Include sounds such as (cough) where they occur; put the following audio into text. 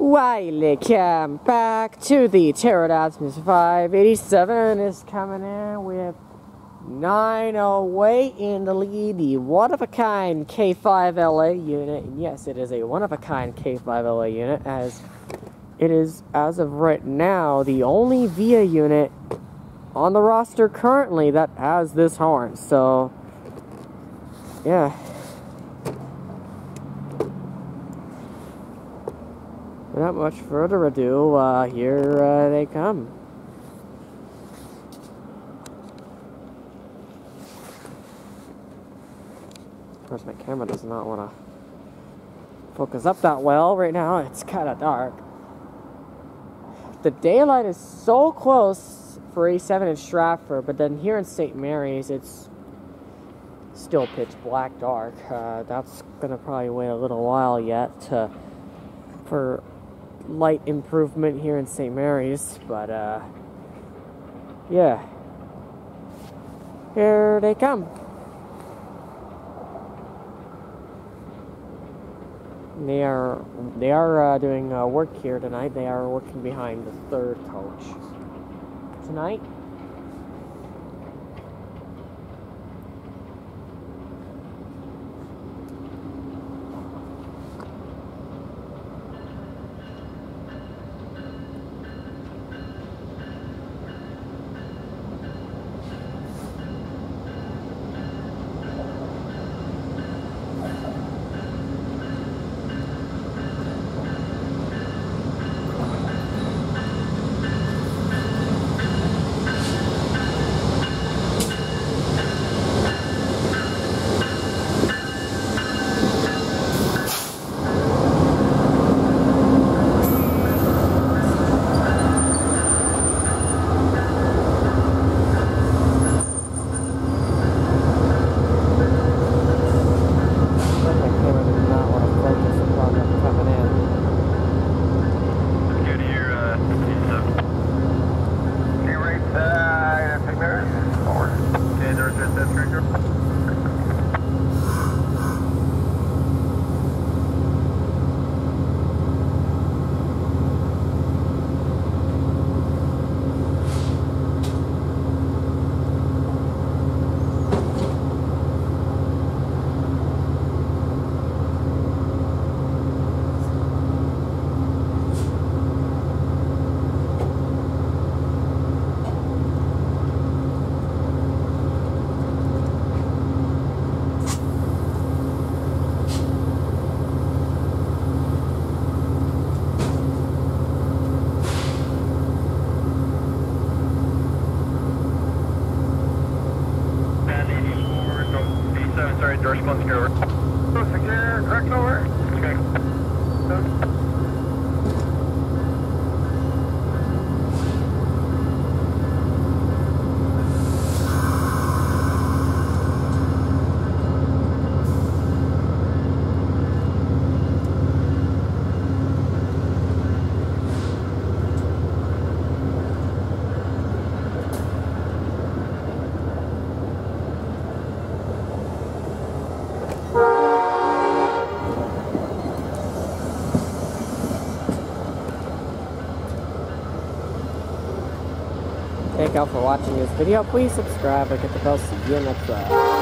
Welcome back to the Pterodactyls 587 is coming in with 908 in the lead, the one-of-a-kind K5LA unit. And yes, it is a one-of-a-kind K5LA unit as it is, as of right now, the only VIA unit on the roster currently that has this horn. So, yeah. Without much further ado, uh, here uh, they come. Of course, my camera does not want to focus up that well right now. (laughs) It's kind of dark. The daylight is so close for A7 in Stratford, but then here in St. Marys, it's still pitch black dark. Uh, that's going to probably wait a little while yet to, for light improvement here in St. Marys, but uh, yeah, here they come. They are they are uh, doing uh, work here tonight. They are working behind the third coach tonight. B7, sorry, Thank y'all for watching this video. Please subscribe and hit the bell see you next time.